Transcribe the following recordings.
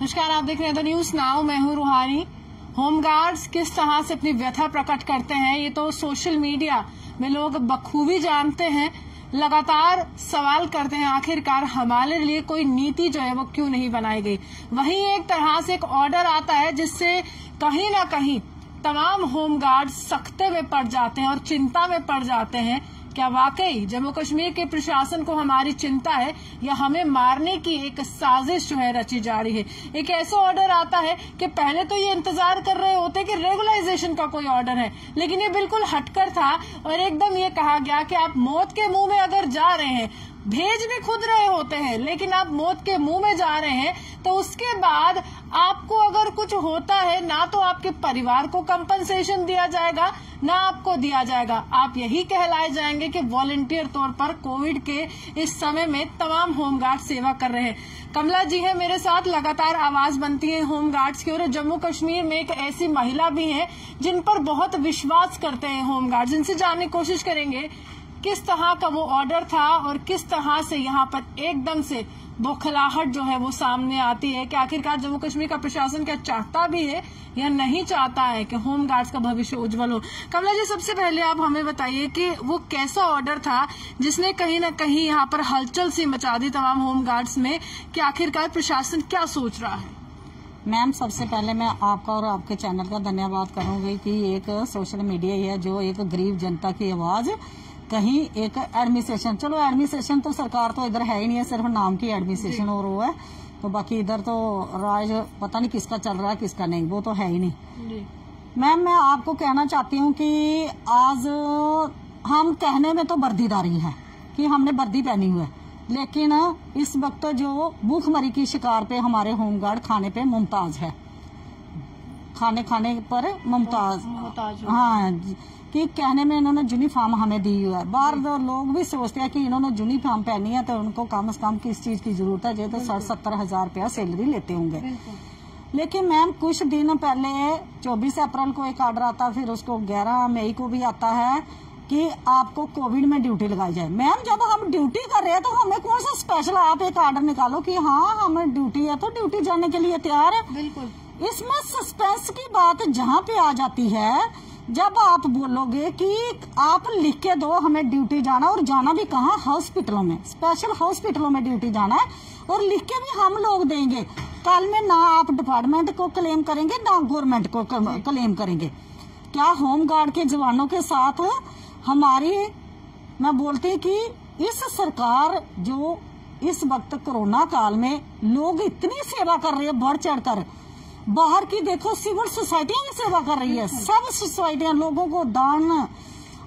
नमस्कार, आप देख रहे हैं द न्यूज़ नाउ मैं हूँ रूहानी। होमगार्ड्स किस तरह से अपनी व्यथा प्रकट करते हैं, ये तो सोशल मीडिया में लोग बखूबी जानते हैं। लगातार सवाल करते हैं, आखिरकार हमारे लिए कोई नीति जो है वो क्यों नहीं बनाई गई? वहीं एक तरह से एक ऑर्डर आता है, जिससे कहीं ना कहीं तमाम होमगार्ड सख्ते में पड़ जाते हैं और चिंता में पड़ जाते हैं। क्या वाकई जम्मू कश्मीर के प्रशासन को हमारी चिंता है या हमें मारने की एक साजिश जो है रची जा रही है? एक ऐसा ऑर्डर आता है कि पहले तो ये इंतज़ार कर रहे होते कि रेगुलाइजेशन का कोई ऑर्डर है, लेकिन ये बिल्कुल हटकर था और एकदम ये कहा गया कि आप मौत के मुँह में अगर जा रहे हैं भेज भी खुद रहे होते हैं, लेकिन आप मौत के मुँह में जा रहे हैं तो उसके बाद आपको अगर कुछ होता है, ना तो आपके परिवार को कंपनसेशन दिया जाएगा, ना आपको दिया जाएगा। आप यही कहलाए जाएँगे कि वॉलेंटियर तौर पर कोविड के इस समय में तमाम होमगार्ड सेवा कर रहे हैं। कमला जी है मेरे साथ, लगातार आवाज़ बनती है होमगार्ड्स की और जम्मू कश्मीर में एक ऐसी महिला भी है, जिन पर बहुत विश्वास करते हैं होमगार्ड, जिनसे जानने की कोशिश करेंगे किस तरह का वो ऑर्डर था और किस तरह से यहाँ पर एकदम से बौखलाहट जो है वो सामने आती है कि आखिरकार जम्मू कश्मीर का प्रशासन क्या चाहता भी है या नहीं चाहता है कि होम गार्ड्स का भविष्य उज्जवल हो? कमला जी, सबसे पहले आप हमें बताइए कि वो कैसा ऑर्डर था जिसने कहीं ना कहीं यहाँ पर हलचल सी मचा दी तमाम होम गार्ड्स में कि आखिरकार प्रशासन क्या सोच रहा है? मैम, सबसे पहले मैं आपका और आपके चैनल का धन्यवाद करूँगी कि एक सोशल मीडिया है जो एक गरीब जनता की आवाज़ कहीं एक एडमिनिस्ट्रेशन चलो एडमिनिस्ट्रेशन तो सरकार तो इधर है ही नहीं है सिर्फ़ नाम की एडमिनिस्ट्रेशन और वो है। तो बाकी इधर तो राज पता नहीं किसका चल रहा है किसका नहीं वो तो है ही नहीं। मैम मैं आपको कहना चाहती हूँ कि आज हम कहने में तो वर्दीदारी है कि हमने वर्दी पहनी हुई है लेकिन इस वक्त जो भूखमरी की शिकार पे हमारे होमगार्ड खाने पे मुमताज़ है। खाने खाने पर मुमताज़ हाँ कि कहने में इन्होंने यूनिफॉर्म हमें दी हुई है। बाहर लोग भी सोचते हैं कि इन्होंने यूनिफॉर्म पहनी है तो उनको कम से कम किस चीज़ की ज़रूरत है? जो तो साठ सत्तर हज़ार रुपया सैलरी लेते होंगे। लेकिन मैम कुछ दिन पहले 24 अप्रैल को एक ऑर्डर आता फिर उसको 11 मई को भी आता है कि आपको कोविड में ड्यूटी लगाई जाए। मैम जब हम ड्यूटी कर रहे हैं तो हमें कौन सा स्पेशल आप एक ऑर्डर निकालो कि हाँ हमें ड्यूटी है तो ड्यूटी जाने के लिए तैयार है? बिल्कुल। इसमें सस्पेंस की बात जहाँ पे आ जाती है जब आप बोलोगे कि आप लिख के दो, हमें ड्यूटी जाना और जाना भी कहा? हॉस्पिटलों में। स्पेशल हॉस्पिटलों में ड्यूटी जाना है और लिख के भी हम लोग देंगे। कल में ना आप डिपार्टमेंट को क्लेम करेंगे, ना गवर्नमेंट को क्लेम करेंगे। क्या होम गार्ड के जवानों के साथ हमारी, मैं बोलती कि इस सरकार जो इस वक्त कोरोना काल में लोग इतनी सेवा कर रहे हैं, बढ़ चढ़ कर। बाहर की देखो सिविल सोसाइटियाँ भी सेवा कर रही है। सब सोसाइटियाँ लोगों को दान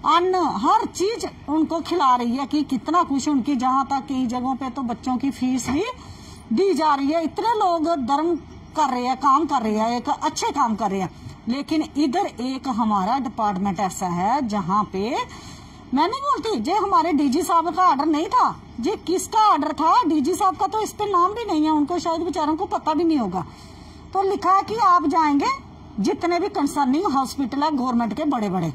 अन्न हर चीज़ उनको खिला रही है कि कितना कुछ उनकी जहाँ तक कई जगहों पे तो बच्चों की फ़ीस भी दी जा रही है। इतने लोग धर्म कर रहे हैं काम कर रहे हैं एक अच्छे काम कर रहे हैं। लेकिन इधर एक हमारा डिपार्टमेंट ऐसा है जहाँ पे मैं नहीं बोलती जे हमारे डीजी साहब का ऑर्डर नहीं था जे किसका ऑर्डर था डीजी साहब का तो इस पे नाम भी नहीं है उनको शायद बेचारों को पता भी नहीं होगा। तो लिखा है कि आप जाएँगे जितने भी कंसर्निंग हॉस्पिटल है गवर्नमेंट के बड़े बड़े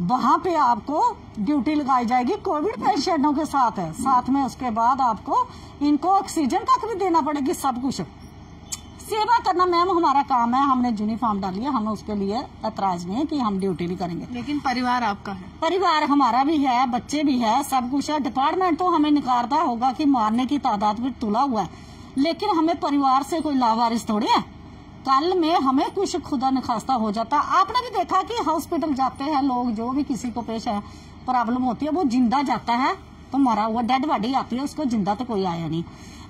वहाँ पे आपको ड्यूटी लगाई जाएगी कोविड पेशेंटों के साथ है। साथ में उसके बाद आपको इनको ऑक्सीजन तक भी देना पड़ेगी सब कुछ। सेवा करना मैम हमारा काम है हमने यूनिफॉर्म डाली है हमें उसके लिए एतराज़ नहीं है कि हम ड्यूटी भी करेंगे। लेकिन परिवार आपका है। परिवार हमारा भी है बच्चे भी है सब कुछ है। डिपार्टमेंट तो हमें निकारता होगा कि मारने की तादाद भी तुला हुआ है। लेकिन हमें परिवार से कोई लावारिस थोड़ी है? कल में हमें कुछ खुदा नखास्ता हो जाता। आपने भी देखा कि हॉस्पिटल जाते हैं लोग, जो भी किसी को पेश है प्रॉब्लम होती है, वो ज़िंदा जाता है तो मरा हुआ डेड बॉडी आती है, उसको ज़िंदा तो कोई आया नहीं।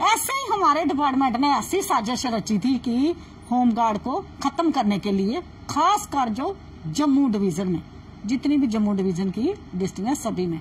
ऐसे ही हमारे डिपार्टमेंट ने ऐसी साजिश रची थी कि होमगार्ड को खत्म करने के लिए खास कर जो जम्मू डिवीज़न में, जितनी भी जम्मू डिवीज़न की डिस्ट्रिक्ट है, सभी में।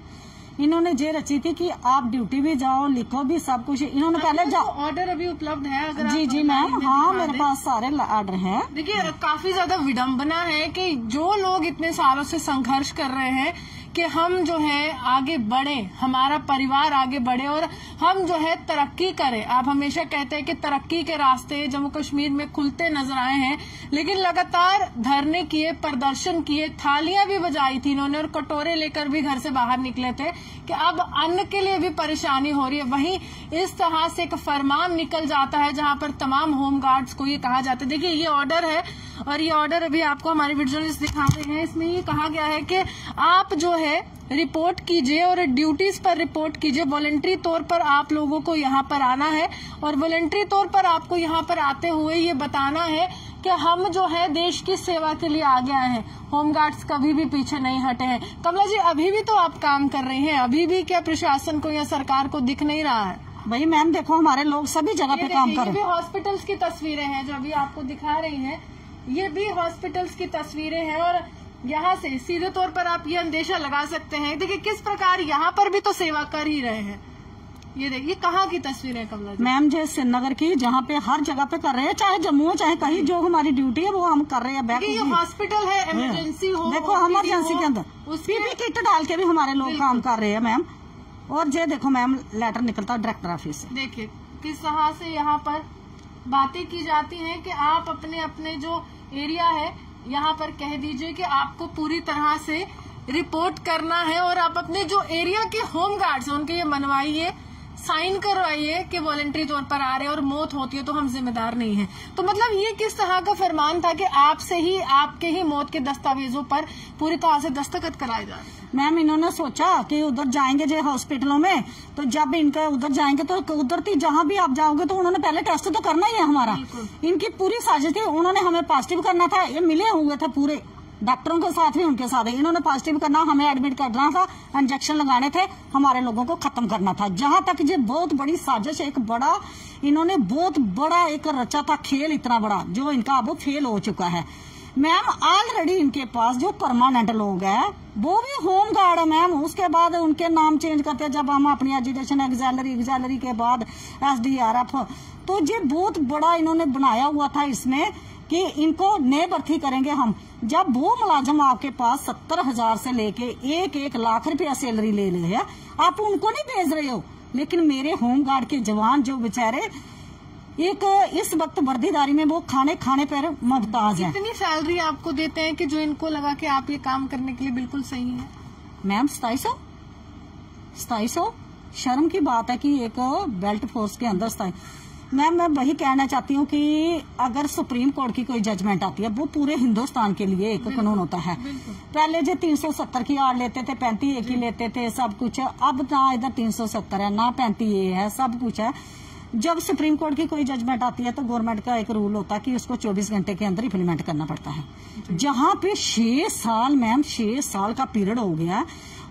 इन्होंने जे रची थी कि आप ड्यूटी भी जाओ लिखो भी सब कुछ। इन्होंने पहले जाओ ऑर्डर अभी उपलब्ध है अगर जी जी मैम हाँ मेरे पास सारे ऑर्डर है। देखिए काफ़ी ज़्यादा विडम्बना है की जो लोग इतने सालों से संघर्ष कर रहे हैं कि हम जो है आगे बढ़े, हमारा परिवार आगे बढ़े और हम जो है तरक्की करें। आप हमेशा कहते हैं कि तरक्की के रास्ते जम्मू कश्मीर में खुलते नज़र आए हैं, लेकिन लगातार धरने किए, प्रदर्शन किए, थालियाँ भी बजाई थी इन्होंने और कटोरे लेकर भी घर से बाहर निकले थे कि अब अन्न के लिए भी परेशानी हो रही है। वहीं इस तरह से एक फरमान निकल जाता है जहाँ पर तमाम होम गार्ड्स को ये कहा जाता है। देखिए, ये ऑर्डर है और ये ऑर्डर अभी आपको हमारे विजुअलिस्ट दिखा रहे हैं। इसमें ये कहा गया है कि आप जो है रिपोर्ट कीजिए और ड्यूटीज़ पर रिपोर्ट कीजिए। वॉलेंट्री तौर पर आप लोगों को यहाँ पर आना है और वॉलेंट्री तौर पर आपको यहाँ पर आते हुए ये बताना है कि हम जो है देश की सेवा के लिए आगे आए हैं। होमगार्ड्स कभी भी पीछे नहीं हटे हैं। कमला जी अभी भी तो आप काम कर रही हैं। अभी भी क्या प्रशासन को या सरकार को दिख नहीं रहा है? भाई मैम देखो हमारे लोग सभी जगह पे काम कर रहे हैं। हॉस्पिटल्स की तस्वीरें हैं जो अभी आपको दिखा रही हैं। ये भी हॉस्पिटल्स की तस्वीरें हैं और यहाँ से सीधे तौर पर आप ये अंदेशा लगा सकते हैं। देखिए किस प्रकार यहाँ पर भी तो सेवा कर ही रहे हैं। ये देखिए कहाँ की तस्वीरें हैं कमला जी? मैम जो श्रीनगर की जहाँ पे हर जगह पे कर रहे हैं चाहे जम्मू हो चाहे कहीं जो हमारी ड्यूटी है वो हम कर रहे हैं बैक ये हॉस्पिटल है इमरजेंसी हो देखो OPD इमरजेंसी के अंदर। उसके पीपी किट डाल के भी हमारे लोग काम कर रहे हैं मैम। और ये देखो मैम लेटर निकलता है डायरेक्टर ऑफ़िस से। देखिए किस तरह से यहाँ पर बातें की जाती हैं कि आप अपने अपने जो एरिया है यहाँ पर कह दीजिए कि आपको पूरी तरह से रिपोर्ट करना है और आप अपने जो एरिया के होम गार्ड्स हैं, उनके ये मनवाइए साइन करवाइए कि वॉलेंट्री तौर पर आ रहे हैं और मौत होती है तो हम जिम्मेदार नहीं हैं। तो मतलब ये किस तरह का फरमान था कि आपसे ही, आपके ही मौत के दस्तावेजों पर पूरी तरह से दस्तखत कराए जा रहे हैं? मैम इन्होंने सोचा कि उधर जाएँगे जो हॉस्पिटलों में तो जब इनका उधर जाएँगे तो उधर थी जहाँ भी आप जाओगे तो उन्होंने पहले टेस्ट तो करना ही है हमारा। इनकी पूरी साजिश थी उन्होंने हमें पॉजिटिव करना था ये मिले हुए थे पूरे। डॉक्टरों के साथ भी उनके साथ ही इन्होंने पॉजिटिव करना हमें एडमिट करना था इंजेक्शन लगाने थे हमारे लोगों को खत्म करना था। जहाँ तक ये बहुत बड़ी साजिश एक बड़ा इन्होंने बहुत बड़ा एक रचा था खेल इतना बड़ा जो इनका अब फेल हो चुका है। मैम ऑलरेडी इनके पास जो परमानेंट लोग हैं, वो भी होम गार्ड है मैम उसके बाद उनके नाम चेंज करते हैं, जब हम अपनी एजुकेशन एग्जैलरी एग्जैलरी के बाद एस डी आर एफ़ तो ये बहुत बड़ा इन्होंने बनाया हुआ था इसमें कि इनको नए भर्ती करेंगे हम. जब वो मुलाजम आपके पास सत्तर हज़ार से लेके एक एक लाख रुपया सैलरी ले ले है, आप उनको नहीं भेज रहे हो. लेकिन मेरे होम गार्ड के जवान जो बेचारे एक इस वक्त वर्दीदारी में वो खाने खाने पर मुमताज़ है। इतनी सैलरी आपको देते हैं कि जो इनको लगा कि आप ये काम करने के लिए बिल्कुल सही है। मैम सताईस सौ? सताईस सौ? शर्म की बात है कि एक बेल्ट फोर्स के अंदर सताई। मैम मैं वही कहना चाहती हूँ कि अगर सुप्रीम कोर्ट की कोई जजमेंट आती है वो पूरे हिंदुस्तान के लिए एक कानून होता है। पहले जो 370 की आड़ लेते थे पैंती ए की लेते थे सब कुछ। अब ना इधर 370 है ना पैंती ए है सब कुछ है। जब सुप्रीम कोर्ट की कोई जजमेंट आती है तो गवर्नमेंट का एक रूल होता है कि उसको 24 घंटे के अंदर इम्प्लीमेंट करना पड़ता है। जहाँ पे छह साल मैम छह साल का पीरियड हो गया,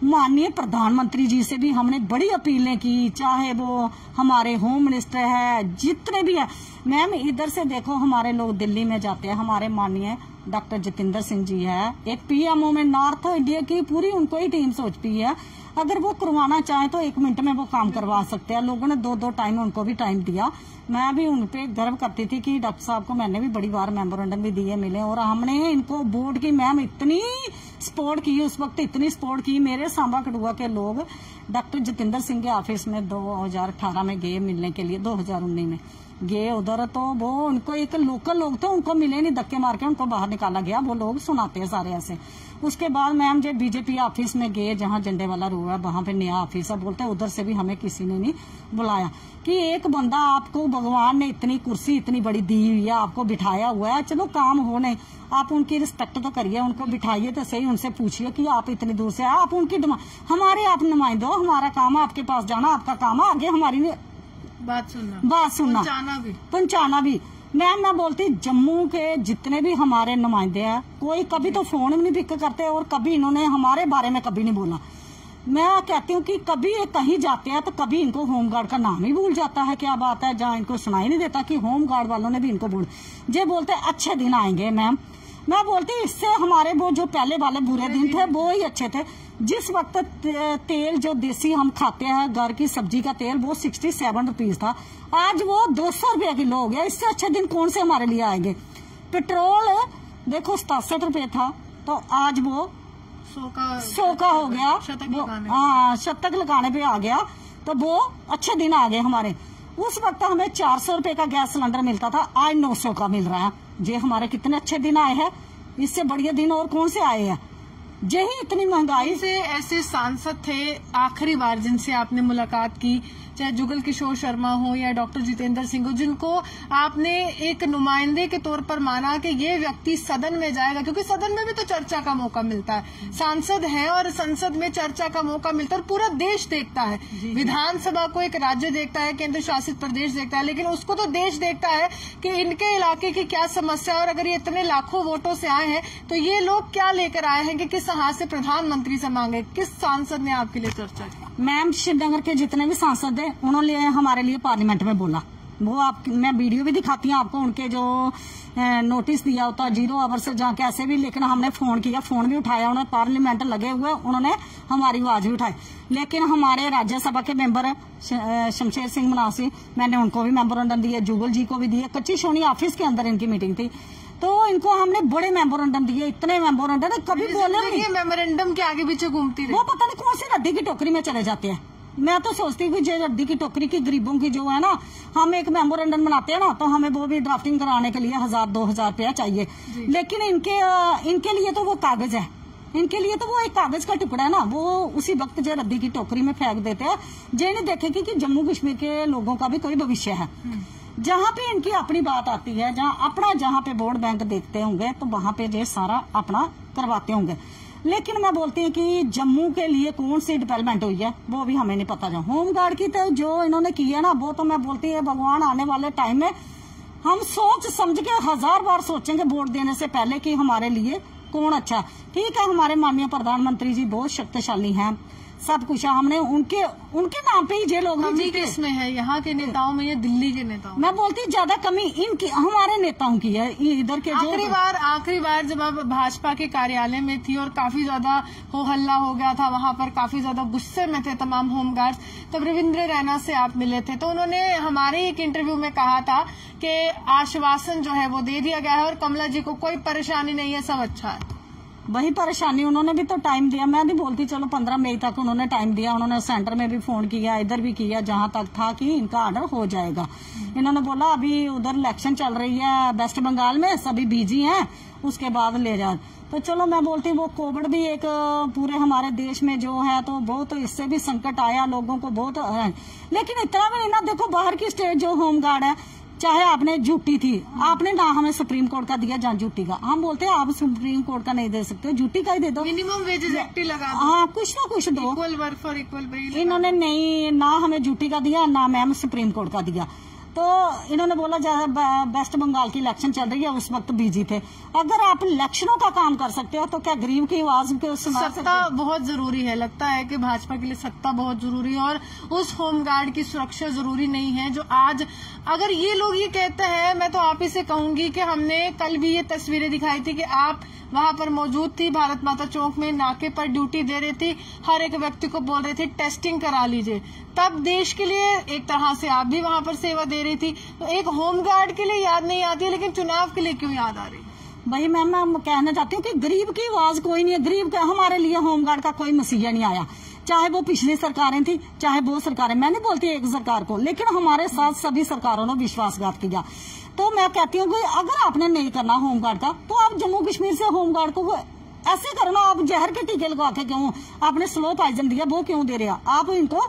माननीय प्रधानमंत्री जी से भी हमने बड़ी अपीलें की, चाहे वो हमारे होम मिनिस्टर है, जितने भी है। मैम इधर से देखो, हमारे लोग दिल्ली में जाते हैं, हमारे माननीय डॉक्टर जितेंद्र सिंह जी है। एक पीएमओ में नॉर्थ इंडिया की पूरी उनको ही टीम सोच पी है। अगर वो करवाना चाहे तो एक मिनट में वो काम करवा सकते हैं। लोगों ने दो दो टाइम उनको भी टाइम दिया। मैं भी उन पे गर्व करती थी कि डॉक्टर साहब को मैंने भी बड़ी बार मेमोरेंडम भी दिए, मिले। और हमने इनको बोर्ड की मैम इतनी सपोर्ट की, उस वक्त इतनी सपोर्ट की, मेरे सांबा कड़ुआ के लोग। डॉक्टर जितेंद्र सिंह के ऑफ़िस में 2018 में गए मिलने के लिए 2019 में। गए उधर तो वो उनको एक लोकल लोग थे उनको मिले नहीं, धक्के मार के उनको बाहर निकाला गया। वो लोग सुनाते हैं सारे ऐसे। उसके बाद मैम जब बीजेपी ऑफ़िस में गए, जहाँ झंडे वाला रो है, वहाँ पे नया ऑफ़िस है। बोलते हैं उधर से भी हमें किसी ने नहीं बुलाया। कि एक बंदा आपको भगवान ने इतनी कुर्सी, इतनी बड़ी दी हुई है, आपको बिठाया हुआ है। चलो काम हो नहीं, आप उनकी रिस्पेक्ट तो करिए, उनको बिठाइए तो सही, उनसे पूछिए कि आप इतनी दूर से आए आप उनकी हमारे आप नुमाइंदो हमारा काम आपके पास जाना, आपका काम है, आगे हमारी बात सुनना। बात सुनना। जाना भी। पहुंचाना भी। मैम मैं बोलती जम्मू के जितने भी हमारे नुमाइंदे हैं कोई कभी तो फ़ोन भी नहीं पिक करते और कभी इन्होंने हमारे बारे में कभी नहीं बोला। मैं कहती हूँ कि कभी ये कहीं जाते हैं तो कभी इनको होमगार्ड का नाम ही भूल जाता है क्या बात है? जहाँ इनको सुनाई नहीं देता कि होमगार्ड वालों ने भी इनको बोल। जे बोलते अच्छे दिन आएँगे मैम। मैं बोलती इससे हमारे वो जो पहले वाले बुरे दिन थे वो ही अच्छे थे। जिस वक्त तेल जो देसी हम खाते हैं घर की सब्ज़ी का तेल वो सिक्सटी सेवन रुपीज़ था। आज वो दो सौ रुपया किलो हो गया। इससे अच्छे दिन कौन से हमारे लिए आएँगे? पेट्रोल देखो सतासठ रुपये था। तो आज वो सौ का सौ का हो गया। हाँ शतक लगाने पे आ गया। तो वो अच्छे दिन आ गए हमारे। उस वक्त हमें चार सौ रुपये का गैस सिलेंडर मिलता था। आज नौ सौ का मिल रहा है। ये हमारे कितने अच्छे दिन आए हैं। इससे बढ़िया दिन और कौन से आए हैं? ही इतनी महँगाई से ऐसे सांसद थे। आखिरी बार जिनसे आपने मुलाकात की। चाहे जुगल किशोर शर्मा हो या डॉक्टर जितेंद्र सिंह हो जिनको आपने एक नुमाइंदे के तौर पर माना कि ये व्यक्ति सदन में जाएगा क्योंकि सदन में भी तो चर्चा का मौका मिलता है। सांसद है और संसद में चर्चा का मौका मिलता है और पूरा देश देखता है। विधानसभा को एक राज्य देखता है केंद्र शासित प्रदेश देखता है लेकिन उसको तो देश देखता है कि इनके इलाके की क्या समस्या है और अगर ये इतने लाखों वोटों से आए हैं तो ये लोग क्या लेकर आए हैं कि किस हाथ से प्रधानमंत्री से मांगे किस सांसद ने आपके लिए चर्चा की? मैम श्रीनगर के जितने भी सांसद हैं, उन्होंने हमारे लिए पार्लियामेंट में बोला। वो आप, मैं वीडियो भी दिखाती हूँ आपको, उनके जो नोटिस दिया होता ज़ीरो आवर से जहाँ कैसे भी, लेकिन हमने फ़ोन किया, फ़ोन भी उठाया उन्होंने पार्लियामेंट लगे हुए, उन्होंने हमारी आवाज़ भी उठाई। लेकिन हमारे राज्यसभा के मेंबर शमशेर सिंह मनासी, मैंने उनको भी मेंबर मेमोरेंडम दिए जुगल जी को भी दिए कच्ची सोनी ऑफ़िस के अंदर इनकी मीटिंग थी। तो इनको हमने बड़े मेमोरेंडम दिए इतने मेमोरेंडम कभी बोले नहीं। मेमोरेंडम के आगे पीछे घूमती वो पता नहीं कौन सी रद्दी की टोकरी में चले जाते हैं। मैं तो सोचती हूँ कि जो रद्दी की टोकरी की गरीबों की जो है ना हम एक मेमोरेंडम बनाते हैं ना तो हमें वो भी ड्राफ्टिंग कराने के लिए हज़ार दो हज़ार रुपया चाहिए। लेकिन इनके इनके लिए तो वो कागज़ है। इनके लिए तो वो एक कागज़ का टुकड़ा है ना वो उसी वक्त जो रद्दी की टोकरी में फेंक देते हैं। जो नहीं देखेगी कि जम्मू कश्मीर के लोगों का भी कोई भविष्य है। जहाँ पे इनकी अपनी बात आती है, जहाँ अपना जहाँ पे वोट बैंक देखते होंगे तो वहाँ पे ये सारा अपना करवाते होंगे। लेकिन मैं बोलती हूँ कि जम्मू के लिए कौन सी डेवलपमेंट हुई है, वो भी हमें नहीं पता जो होम गार्ड की तो जो इन्होंने की है ना, वो तो मैं बोलती है भगवान आने वाले टाइम में हम सोच समझ के हज़ार बार सोचेंगे वोट देने से पहले कि हमारे लिए कौन अच्छा ठीक है, हमारे माननीय प्रधानमंत्री जी बहुत शक्तिशाली हैं। सब कुछ है हमने उनके उनके नाम पे ही जे लोग भी कमी जीते। किसमें है? यहाँ के नेताओं में या दिल्ली के नेताओं में? बोलती हूँ ज़्यादा कमी इनकी हमारे नेताओं की है इधर के आखिरी बार आखिरी बार जब आप भाजपा के कार्यालय में थी और काफ़ी ज़्यादा हो हल्ला हो गया था वहाँ पर काफ़ी ज़्यादा गुस्से में थे तमाम होमगार्ड्स तब रविंद्र रैना से आप मिले थे तो उन्होंने हमारे एक इंटरव्यू में कहा था कि आश्वासन जो है वो दे दिया गया है और कमला जी को कोई परेशानी नहीं है सब अच्छा है। वही परेशानी, उन्होंने भी तो टाइम दिया। मैं नहीं बोलती, चलो, पंद्रह मई तक उन्होंने टाइम दिया। उन्होंने सेंटर में भी फ़ोन किया, इधर भी किया, जहाँ तक था कि इनका ऑर्डर हो जाएगा। इन्होंने बोला, अभी उधर इलेक्शन चल रही है वेस्ट बंगाल में, सभी बिज़ी हैं, उसके बाद ले जा। तो चलो, मैं बोलती, वो कोविड भी एक, पूरे हमारे देश में जो है तो बहुत इससे भी संकट आया, लोगों को बहुत, लेकिन इतना भी नहीं ना, देखो बाहर की स्टेट जो होमगार्ड है चाहे आपने झूठी थी आपने ना हमें सुप्रीम कोर्ट का दिया जहाँ झूठी का। हम बोलते हैं आप सुप्रीम कोर्ट का नहीं दे सकते झूठी का ही दे दो। मिनिमम वेजेस एक्ट लगा दो। हाँ कुछ ना कुछ दो। इक्वल वर्क फॉर इक्वल इन्होंने नहीं ना हमें झूठी का दिया ना मैम सुप्रीम कोर्ट का दिया। तो इन्होंने बोला वेस्ट बंगाल की इलेक्शन चल रही है उस वक्त बिज़ी थे अगर आप इलेक्शनों का काम कर सकते हो तो क्या गरीब की आवाज़ को सुना सत्ता बहुत ज़रूरी है। लगता है कि भाजपा के लिए सत्ता बहुत ज़रूरी है और उस होमगार्ड की सुरक्षा ज़रूरी नहीं है जो आज अगर ये लोग ये कहते हैं मैं तो आप ही से कहूँगी कि हमने कल भी ये तस्वीरें दिखाई थी कि आप वहाँ पर मौजूद थी। भारत माता चौक में नाके पर ड्यूटी दे रही थी। हर एक व्यक्ति को बोल रही थी, टेस्टिंग करा लीजिए। तब देश के लिए एक तरह से आप भी वहाँ पर सेवा दे रही थी। तो एक होमगार्ड के लिए याद नहीं आती, लेकिन चुनाव के लिए क्यों याद आ रही? भाई मैम मैं कहना चाहती हूँ कि गरीब की आवाज़ कोई नहीं है। गरीब का हमारे लिए होमगार्ड का कोई मसीहा नहीं आया। चाहे वो पिछली सरकारें थी, चाहे वो सरकारें। मैं नहीं बोलती एक सरकार को, लेकिन हमारे साथ सभी सरकारों ने विश्वासघात किया। तो मैं कहती हूँ कि अगर आपने नहीं करना होमगार्ड का तो आप जम्मू कश्मीर से होमगार्ड को ऐसे करना, आप जहर के टीके लगा के क्यों? आपने स्लो पॉइजन दिया, वो क्यों दे रहे आप इनको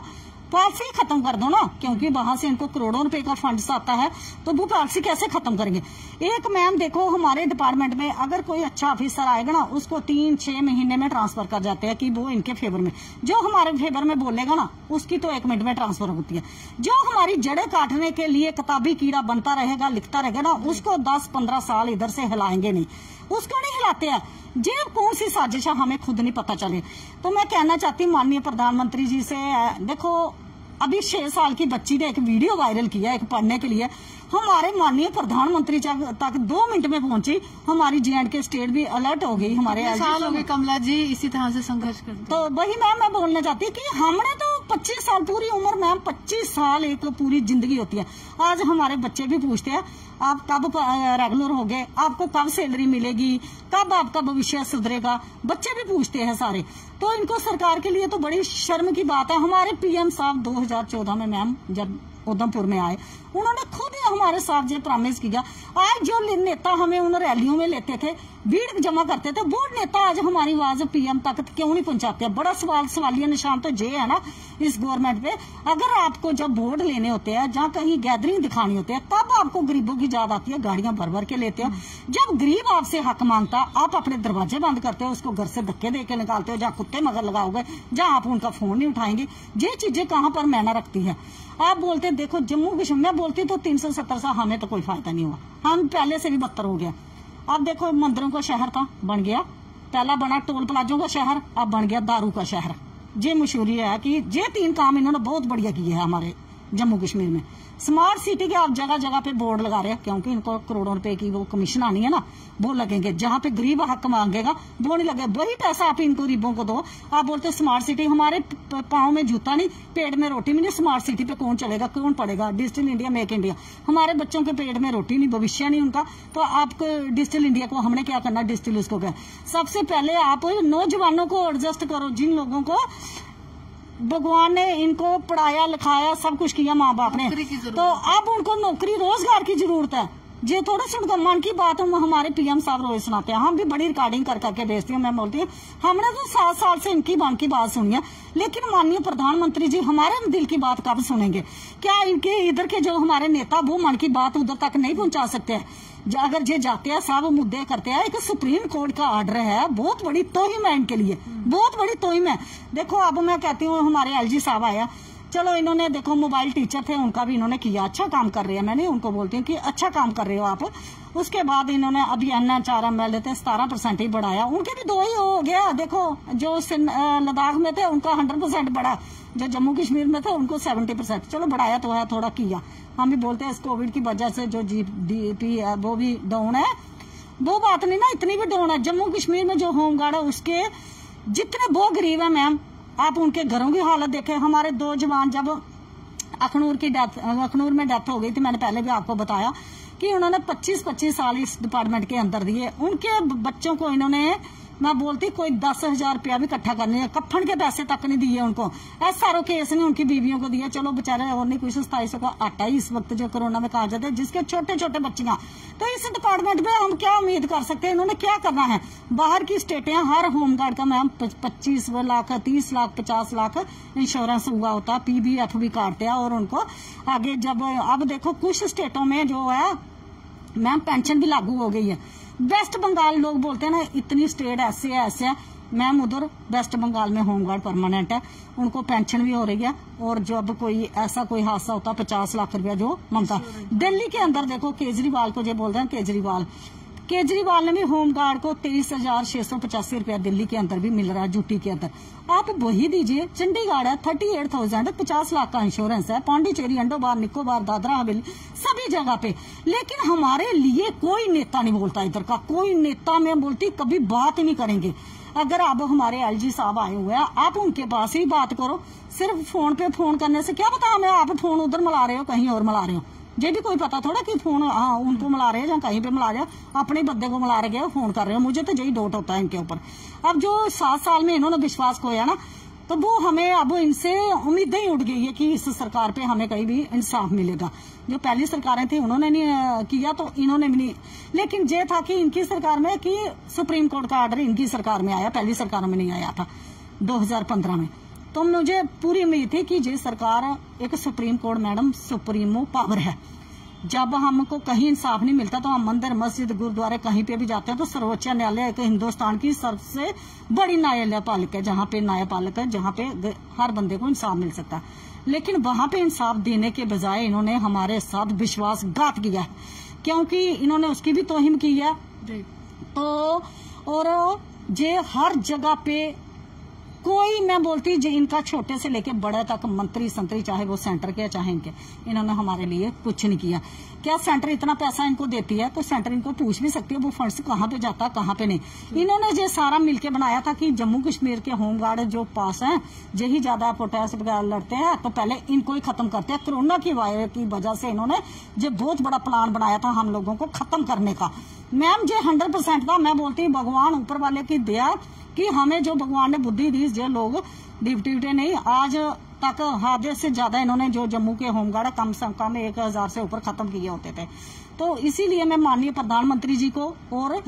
पॉलिसी खत्म कर दो ना, क्योंकि वहाँ से इनको करोड़ों रुपए का फंड आता है तो वो पॉलिसी कैसे खत्म करेंगे? एक मैम देखो, हमारे डिपार्टमेंट में अगर कोई अच्छा ऑफिसर आएगा ना, उसको तीन, छह महीने में ट्रांसफ़र कर जाते हैं कि वो इनके फेवर में। जो हमारे फेवर में बोलेगा ना, उसकी तो एक मिनट में ट्रांसफ़र होती है। जो हमारी जड़े काटने के लिए किताबी कीड़ा बनता रहेगा, लिखता रहेगा ना, उसको दस, पंद्रह साल इधर से हिलाएँगे नहीं। उसको नहीं हिलाते हैं। जे कौन सी साजिश है, हमें खुद नहीं पता चले। तो मैं कहना चाहती हूँ, माननीय प्रधानमंत्री जी से, देखो, अभी छह साल की बच्ची ने एक वीडियो वायरल किया एक पढ़ने के लिए। हमारे माननीय प्रधानमंत्री तक दो मिनट में पहुँची। हमारी जे के स्टेट भी अलर्ट हो गई हमारे साल हो गए कमला जी इसी तरह से संघर्ष करते। तो वही मैम मैं बोलना चाहती हूँ कि हमने तो पच्चीस साल पूरी उम्र मैम पच्चीस साल एक पूरी ज़िंदगी होती है। आज हमारे बच्चे भी पूछते हैं आप कब रेगुलर हो गए? आपको कब सैलरी मिलेगी? कब आपका भविष्य सुधरेगा? बच्चे भी पूछते हैं सारे। तो इनको सरकार के लिए तो बड़ी शर्म की बात है। हमारे पीएम साहब 2014 में मैम जब उधमपुर में आए। उन्होंने खुद हमारे साथ ये प्रॉमिस किया। आज जो नेता हमें उन रैलियों में लेते थे, भीड़ जमा करते थे, वो नेता आज हमारी आवाज़ पीएम तक क्यों नहीं पहुंचाते? बड़ा सवाल, सवालिया निशान तो ये है ना इस गवर्नमेंट पे। अगर आपको जब वोट लेने होते हैं, जहाँ कहीं गैदरिंग दिखानी होती है, तब आपको गरीबों की याद आती है, गाड़ियाँ भर भर के लेते हो। जब गरीब आपसे हक माँगता, आप अपने दरवाजे बंद करते हो, उसको घर से धक्के दे के निकालते हो, जहाँ कुत्ते मगर लगाओगे, जहाँ आप उनका फ़ोन नहीं उठाएँगे। ये चीज़ें कहाँ पर मैना रखती है? आप बोलते हैं, देखो, जम्मू कश्मीर में बोलती तो तीन सौ सत्तर साल हमें तो कोई फ़ायदा नहीं हुआ। हम पहले से भी बदतर हो गया। अब देखो, मंदिरों का शहर था बन गया। पहला बना टोल प्लाजों का शहर, अब बन गया दारू का शहर। ये मशहूरी है कि ये तीन काम इन्होंने बहुत बढ़िया किए हैं हमारे जम्मू कश्मीर में। स्मार्ट सिटी के आप जगह जगह पे बोर्ड लगा रहे हैं, क्योंकि इनको करोड़ों रुपए की वो कमीशन आनी है ना, वो लगेंगे। जहाँ पे गरीब हक मांगेगा, वो नहीं लगे वही पैसा आप इनको गरीबों को दो। आप बोलते स्मार्ट सिटी हमारे पाँव में जूता नहीं, पेट में रोटी भी नहीं। स्मार्ट सिटी पे कौन चलेगा? कौन पड़ेगा डिजिटल इंडिया मेक इंडिया हमारे बच्चों के पेट में रोटी नहीं, भविष्य नहीं उनका। तो आपको डिजिटल इंडिया को हमने क्या करना? डिजिटल उसको क्या? सबसे पहले आप नौजवानों को एडजस्ट करो। जिन लोगों को भगवान ने इनको पढ़ाया लिखाया सब कुछ किया माँ बाप ने। तो अब उनको नौकरी रोज़गार की ज़रूरत है। ये थोड़ा सुनकर मन की बात हम हमारे पीएम साहब रोज सुनाते हैं। हम भी बड़ी रिकॉर्डिंग कर करके भेजती हूँ, मैं बोलती हूँ, हमने तो सात साल से इनकी मन की बात सुनी है, लेकिन माननीय प्रधानमंत्री जी, हमारे दिल की बात कब सुनेंगे? क्या इनके इधर के जो हमारे नेता वो मन की बात उधर तक नहीं पहुँचा सकते? हैं अगर ये जाते हैं सब मुद्दे करते हैं, एक सुप्रीम कोर्ट का ऑर्डर है, बहुत बड़ी तोहिम है इनके लिए, बहुत बड़ी तोहिम है। देखो, अब मैं कहती हूँ, हमारे एलजी साहब आया चलो इन्होंने, देखो मोबाइल टीचर थे, उनका भी इन्होंने किया अच्छा काम कर रहे हैं। मैंने उनको बोलती हूँ कि अच्छा काम कर रहे हो आप। उसके बाद इन्होंने, अभी N H R M L थे, सतारह परसेंट ही बढ़ाया। उनके भी दो ही हो गया। देखो, जो लद्दाख में थे, उनका हंड्रेड परसेंट बढ़ा। जो जम्मू कश्मीर में थे, उनको सेवेंटी परसेंट। चलो, बढ़ाया तो है, थोड़ा किया। हम भी बोलते हैं, इस कोविड की वजह से जो जी डी पी है, वो भी डाउन है। वो बात नहीं ना, इतनी भी डाउन है। जम्मू कश्मीर में जो होमगार्ड है, उसके जितने वो गरीब है मैम आप उनके घरों की हालत देखें। हमारे दो जवान जब अखनूर की डेथ अखनूर में डेथ हो गई थी, मैंने पहले भी आपको बताया कि उन्होंने 25-25 साल इस डिपार्टमेंट के अंदर दिए। उनके बच्चों को इन्होंने मैं बोलती, कोई दस हज़ार रुपया भी इकट्ठा करने कफन के पैसे तक नहीं दिए उनको। एस आर केस ने उनकी बीवियों को दिया। चलो बेचारे, और नहीं कुछ सताईस का आटा ही इस वक्त जो कोरोना में कहा जाता है, जिसके छोटे छोटे बच्चियाँ। तो इस डिपार्टमेंट में हम क्या उम्मीद कर सकते हैं? इन्होंने क्या करना है? बाहर की स्टेटें हर होमगार्ड का मैम पच्चीस लाख, तीस लाख, पचास लाख इंश्योरेंस हुआ होता पीबीएफ भी काटते हैं, और उनको आगे जब, अब देखो कुछ स्टेटों में जो है, मैम, पेंशन भी लागू हो गई है। वेस्ट बंगाल लोग बोलते हैं ना इतनी स्टेट ऐसे है ऐसे है। मैम उधर वेस्ट बंगाल में होमगार्ड परमानेंट है। उनको पेंशन भी हो रही है। और जब कोई ऐसा कोई हादसा होता है पचास लाख रुपया जो मंगता। दिल्ली के अंदर देखो केजरीवाल को जो बोलते हैं केजरीवाल। केजरीवाल ने भी होमगार्ड को तेईस हज़ार छह सौ पचासी रूपया दिल्ली के अंदर भी मिल रहा है ड्यूटी के अंदर। आप वही दीजिए, चंडीगढ़ है, थर्टी एट थाउज़ेंड, पचास लाख का इंश्योरेंस है, पांडिचेरी, अंडोबार, निकोबार, दादरा, हवेली, सभी जगह पे। लेकिन हमारे लिए कोई नेता नहीं बोलता इधर का, कोई नेता मैं बोलती कभी बात ही नहीं करेंगे। अगर अब हमारे एलजी साहब आए हुए हैं, आप उनके पास ही बात करो, सिर्फ़ फ़ोन पे फ़ोन करने से। क्या पता हमें आप फ़ोन उधर मिला रहे हो, कहीं और मिला रहे हो। भी कोई पता थोड़ा कि फ़ोन हाँ उनको मिला रहे या कहीं पे मिला रहे अपने बंदे को मिला रहे फ़ोन कर रहे हो। मुझे तो यही डोट होता है इनके ऊपर। अब जो सात साल में इन्होंने विश्वास खोया ना तो वो हमें अब इनसे उम्मीद ही उठ गई है कि इस सरकार पे हमें कहीं भी इंसाफ मिलेगा। जो पहली सरकारें थी, उन्होंने नहीं किया तो इन्होंने भी नहीं। लेकिन ये था कि इनकी सरकार में कि सुप्रीम कोर्ट का ऑर्डर इनकी सरकार में आया, पहली सरकार में नहीं आया था 2015 में। तो मुझे पूरी उम्मीद थी कि ये सरकार एक supreme court madam supremo power है। जब हमको कहीं इंसाफ नहीं मिलता तो हम मंदिर मस्जिद गुरुद्वारे कहीं पे भी जाते हैं तो सर्वोच्च न्यायालय एक हिंदुस्तान की सबसे बड़ी न्यायालय पालिक है जहाँ पे न्यायपालिक है जहाँ पे हर बंदे को इंसाफ मिल सकता है। लेकिन वहाँ पे इंसाफ देने के बजाय इन्होंने हमारे साथ विश्वासघात किया है। क्योंकि इन्होंने उसकी भी तोहिम की है। तो और जे हर जगह पे कोई मैं बोलती जी इनका छोटे से लेके बड़े तक मंत्री संतरी, चाहे वो सेंटर के चाहे इनके, इन्होंने हमारे लिए कुछ नहीं किया। क्या सेंटर इतना पैसा इनको देती है? तो सेंटर इनको पूछ भी सकती है, वो फंड्स कहाँ पे जाता है कहाँ पे नहीं। इन्होंने ये सारा मिलके बनाया था कि जम्मू कश्मीर के होमगार्ड जो पास है हैं यही ज़्यादा प्रोटेस्ट वगैरह लड़ते हैं तो पहले इनको ही खत्म करते हैं। कोरोना की वायरस की वजह से इन्होंने जो बहुत बड़ा प्लान बनाया था हम लोगों को खत्म करने का। मैम, जे हंड्रेड परसेंट था मैं बोलती हूँ, भगवान ऊपर वाले की दया कि हमें जो भगवान ने बुद्धि दी, जो लोग ड्यूटी नहीं, आज तक आधे से ज़्यादा इन्होंने जो जम्मू के होमगार्ड कम से कम एक हज़ार से ऊपर खत्म किए होते थे। तो इसीलिए मैं माननीय प्रधानमंत्री जी को और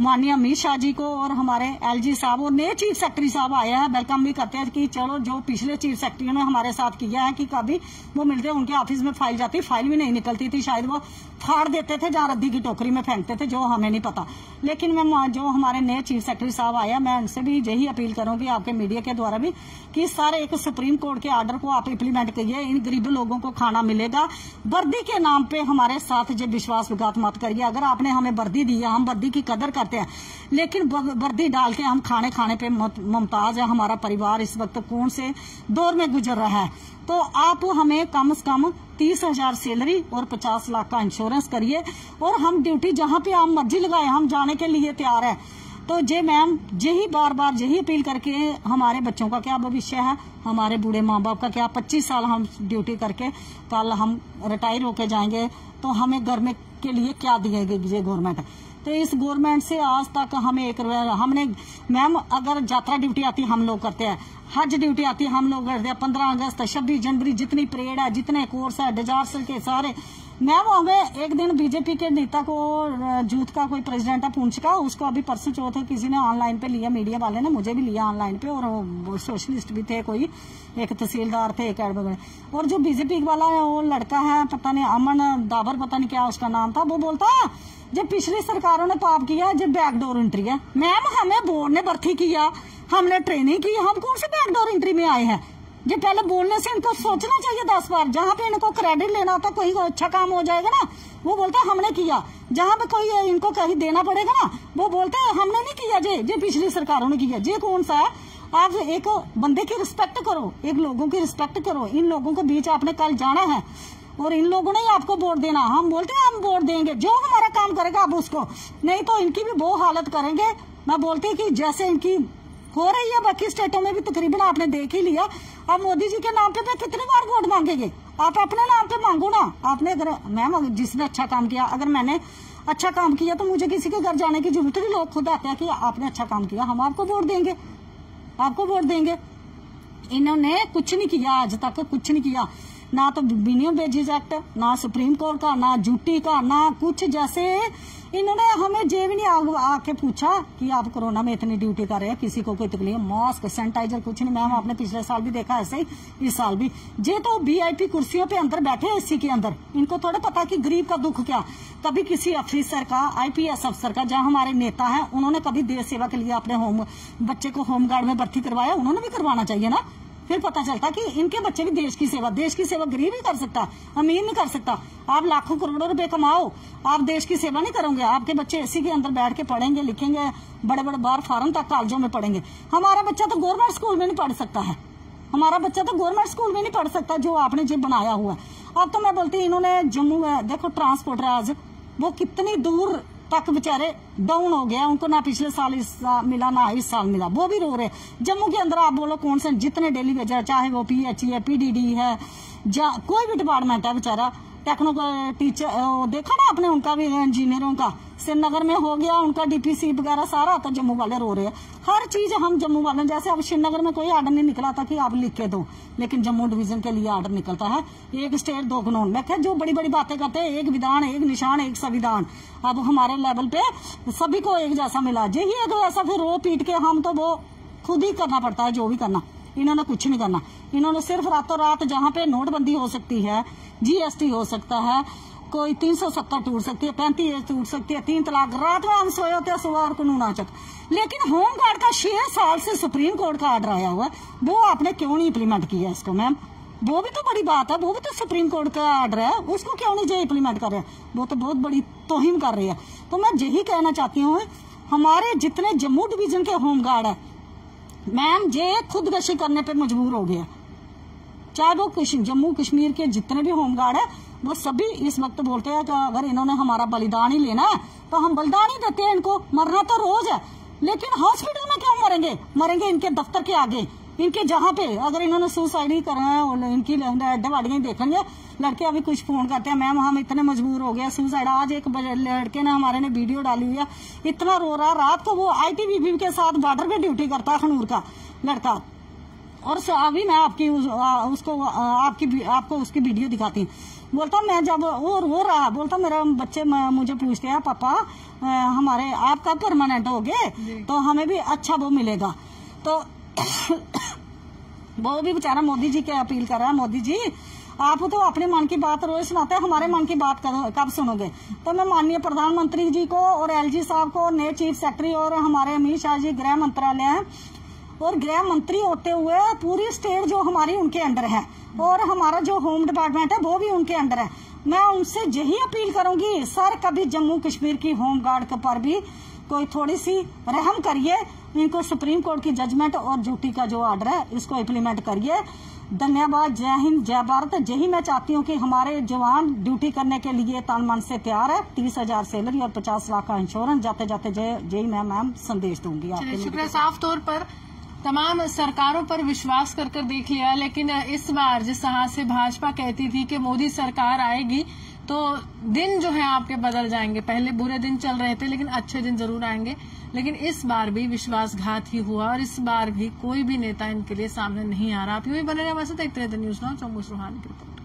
माननीय अमित शाह जी को और हमारे एलजी साहब और नए चीफ सेक्रेटरी साहब आए हैं वेलकम भी करते हैं कि चलो जो पिछले चीफ सेक्रेटरी ने हमारे साथ किया है कि कभी वो मिलते उनके ऑफ़िस में फ़ाइल जाती फ़ाइल भी नहीं निकलती थी, शायद वो फाड़ देते थे जहाँ रद्दी की टोकरी में फेंकते थे, जो हमें नहीं पता। लेकिन मैं जो हमारे नए चीफ सेक्रेटरी साहब आया मैं उनसे भी यही अपील करूँगी आपके मीडिया के द्वारा भी कि सारे एक सुप्रीम कोर्ट के ऑर्डर को आप इम्प्लीमेंट करिए। इन गरीब लोगों को खाना मिलेगा। वर्दी के नाम पे हमारे साथ जो विश्वासघात मत करिए। अगर आपने हमें वर्दी दी है, हम वर्दी की कदर करते हैं। लेकिन वर्दी डाल के हम खाने खाने पे मुमताज़ है। हमारा परिवार इस वक्त कौन से दौर में गुजर रहा है। तो आप हमें कम से कम तीस हज़ार सैलरी और पचास लाख का इंश्योरेंस करिए। और हम ड्यूटी जहाँ पे हम मर्ज़ी लगाए, हम जाने के लिए तैयार है। तो जे मैम यही बार बार यही अपील करके हमारे बच्चों का क्या भविष्य है? हमारे बूढ़े माँ बाप का क्या? 25 साल हम ड्यूटी करके कल हम रिटायर होके जाएँगे। तो हमें घर में के लिए क्या दिएगी ये गवर्नमेंट तो इस गवर्नमेंट से आज तक हमें एक हमने, मैम, अगर यात्रा ड्यूटी आती हम लोग करते हैं, हज ड्यूटी आती हम लोग करते हैं, पंद्रह अगस्त, छब्बीस जनवरी, जितनी परेड है, जितने कोर्स है, डिजास्टर के सारे। मैम, हमें एक दिन बीजेपी के नेता को जूथ का कोई प्रेसिडेंट है, पूंछ का, उसको अभी परसों चौथ किसी ने ऑनलाइन पे लिया, मीडिया वाले ने मुझे भी लिया ऑनलाइन पे, और सोशलिस्ट भी थे कोई, एक तहसीलदार थे, एक एडवोकेट और जो बीजेपी वाला है, वो लड़का है, पता नहीं, अमन दाबर, पता नहीं क्या उसका नाम था, वो बोलता जब पिछली सरकारों ने पाप किया जब बैकडोर एंट्री है। मैम हमें बोर्ड ने भर्ती किया। हमने ट्रेनिंग की। हम कौन से बैकडोर एंट्री में आए हैं? ये पहले बोलने से इनको सोचना चाहिए दस बार। जहाँ पे इनको क्रेडिट लेना होता कोई अच्छा काम हो जाएगा ना, वो बोलते हमने किया। जहाँ पे कोई इनको कहीं देना पड़ेगा ना, वो बोलते हमने नहीं किया जे जे पिछली सरकारों ने किया। जे कौन सा है? आप एक बंदे की रिस्पेक्ट करो, एक लोगों की रिस्पेक्ट करो। इन लोगों के बीच आपने कल जाना है। और इन लोगों ने ही आपको वोट देना। हम बोलते हैं, हम वोट देंगे। जो हमारा काम करेगा, आप उसको। नहीं तो इनकी भी वो हालत करेंगे। मैं बोलती कि जैसे इनकी हो रही है, बाकी स्टेटों में भी तकरीबन आपने देख ही लिया। अब मोदी जी के नाम पे तो कितनी बार वोट मांगेंगे? आप अपने नाम पे मांगो ना। आपने अगर, मैम जिसने अच्छा काम किया, अगर मैंने अच्छा काम किया तो मुझे किसी के घर जाने की ज़रूरत नहीं। लोग खुद आते हैं कि आपने अच्छा काम किया, हम आपको वोट देंगे। आपको वोट देंगे। इन्होंने कुछ नहीं किया, आज तक कुछ नहीं किया। ना तो मिनिमम वेजेज एक्ट ना सुप्रीम कोर्ट का, ना ड्यूटी का, ना कुछ जैसे। इन्होंने हमें जे भी नहीं आके पूछा कि आप कोरोना में इतनी ड्यूटी कर रहे हैं, किसी को कोई तकलीफ़ मास्क, सैनिटाइजर कुछ नहीं। मैम, आपने पिछले साल भी देखा ऐसे ही, इस साल भी। जे तो वीआईपी कुर्सियों पे अंदर बैठे हैं, इसी के अंदर। इनको थोड़ा पता कि गरीब का दुख क्या। कभी किसी ऑफिसर का आईपीएस अफसर का, जहाँ हमारे नेता है, उन्होंने कभी देश सेवा के लिए अपने होम बच्चे को होमगार्ड में भर्ती करवाया, उन्होंने भी करवाना चाहिए ना। फिर पता चलता कि इनके बच्चे भी देश की सेवा, देश की सेवा गरीब ही कर सकता अमीर नहीं कर सकता। आप लाखों करोड़ों रुपए कमाओ, आप देश की सेवा नहीं करोगे। आपके बच्चे एसी के अंदर बैठ के पढ़ेंगे, लिखेंगे बड़े बड़े बार फार्म तक कॉलेजों में पढ़ेंगे। हमारा बच्चा तो गवर्नमेंट स्कूल में नहीं पढ़ सकता है। हमारा बच्चा तो गवर्नमेंट स्कूल में नहीं पढ़ सकता जो आपने जो बनाया हुआ है। अब तो मैं बोलती हूँ, इन्होंने जम्मू देखो ट्रांसपोर्टर आज, वो कितनी दूर तक बेचारे डाउन हो गया उनको ना पिछले साल इस साल मिला, ना इस साल मिला। वो भी रो रहे जम्मू के अंदर आप बोलो कौन से जितने डेली वेजर चाहे वो पीएचई है पीडीडी है कोई भी डिपार्टमेंट है बेचारा टेक्नो टीचर देखा ना आपने उनका भी इंजीनियरों का? श्रीनगर में हो गया, उनका डीपीसी वगैरह सारा तो जम्मू वाले रो रहे हैं। हर चीज़ हम जम्मू वाले, जैसे अब श्रीनगर में कोई आर्डर नहीं निकला था कि आप लिख के दो, लेकिन जम्मू डिवीज़न के लिए आर्डर निकलता है। एक स्टेट दो कानून मैं क्या जो बड़ी बड़ी बातें करते हैं, एक विधान, एक निशान, एक संविधान। अब हमारे लेवल पे सभी को एक जैसा मिला। यही एक ऐसा फिर रो पीट के हम तो वो खुद ही करना पड़ता है, जो भी करना। इन्होंने कुछ नहीं करना। इन्होंने सिर्फ़ रातों रात जहाँ पे नोटबंदी हो सकती है जीएसटी हो सकता है, कोई तीन सौ सत्तर टूट सकती है पैंतीस टूट सकती है, तीन तलाक, रात में हम सोए होते हैं, सुबह कानून आ लेकिन होम गार्ड का छह साल से सुप्रीम कोर्ट का ऑर्डर आया हुआ है। वो आपने क्यों नहीं इम्प्लीमेंट किया इसको मैम वो भी तो बड़ी बात है, वो भी तो सुप्रीम कोर्ट का ऑर्डर है, उसको क्यों नहीं जो इम्प्लीमेंट कर रहे हैं? वो तो बहुत बड़ी तोहिम कर रही है। तो मैं यही कहना चाहती हूँ, हमारे जितने जम्मू डिवीज़न के होम गार्ड है मैम, जे खुदकशी करने पे मजबूर हो गया। चाहे वो जम्मू कश्मीर के जितने भी होमगार्ड है, वो सभी इस वक्त बोलते हैं कि अगर इन्होंने हमारा बलिदान ही लेना है तो हम बलिदान ही देते हैं इनको। मरना तो रोज है, लेकिन हॉस्पिटल में क्यों मरेंगे? मरेंगे इनके दफ्तर के आगे। इनके जहाँ पे अगर इन्होंने सुसाइड ही करना है और इनकी अड्डे वाडियाँ ही देखेंगे लड़के अभी कुछ फ़ोन करते हैं मैम हम इतने मजबूर हो गए सुसाइड आज एक लड़के ने हमारे ने वीडियो डाली हुई है इतना रो रहा। रात को वो आईटीबीपी के साथ बॉर्डर पे ड्यूटी करता है खनूर का लड़का। और अभी मैं आपकी उस, आ, उसको आ, आपकी आपको उसकी वीडियो दिखाती हूँ। बोलता मैं जब वो रो रहा बोलता मेरे बच्चे म- मुझे पूछते हैं पापा आ, हमारे आप कब परमानेंट हो गए तो हमें भी अच्छा वो मिलेगा। तो वो भी बेचारा मोदी जी के अपील कर रहा है, मोदी जी। आप तो अपने मन की बात रोज सुनाते हैं, हमारे मन की बात कब सुनोगे? तो मैं माननीय प्रधानमंत्री जी को और एलजी साहब को, नए चीफ सेक्रेटरी और हमारे अमित शाह जी, गृह मंत्रालय और गृह मंत्री होते हुए पूरी स्टेट जो हमारी उनके अंडर है, और हमारा जो होम डिपार्टमेंट है, वो भी उनके अंडर है। मैं उनसे यही अपील करूँगी, सर, कभी जम्मू कश्मीर की होम गार्ड पर भी कोई थोड़ी सी रहम करिए। इनको सुप्रीम कोर्ट की जजमेंट और ड्यूटी का जो ऑर्डर है इसको इम्प्लीमेंट करिए। धन्यवाद जय हिंद जय भारत। यही मैं चाहती हूँ कि हमारे जवान ड्यूटी करने के लिए तन मन से तैयार है। तीस हज़ार सैलरी और पचास लाख का इंश्योरेंस जाते जाते जय जय मैं मैम संदेश दूँगी आपके शुक्रिया। साफ़ तौर पर तमाम सरकारों पर विश्वास कर कर देख लिया लेकिन इस बार जिस तरह से भाजपा कहती थी कि मोदी सरकार आएगी तो दिन जो है आपके बदल जाएँगे। पहले बुरे दिन चल रहे थे, लेकिन अच्छे दिन ज़रूर आएँगे। लेकिन इस बार भी विश्वासघात ही हुआ और इस बार भी कोई भी नेता इनके लिए सामने नहीं आ रहा। आप यू ही बने रहे, वैसे देखते रहते न्यूज़ नाउ चौमुस रूहानी की रिपोर्ट।